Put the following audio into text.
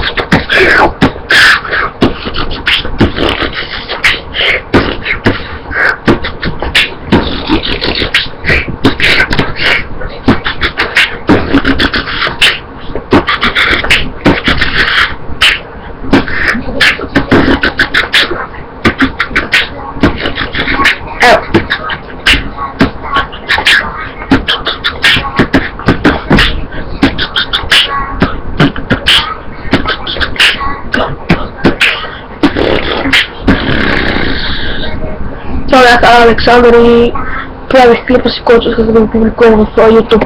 ghost. σαλαχα Αλεξάνδρη πλανής πιπερισκότος για να μπορέσω να φτιάξω μια σειρά YouTube